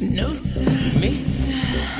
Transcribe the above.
No, sir, mister.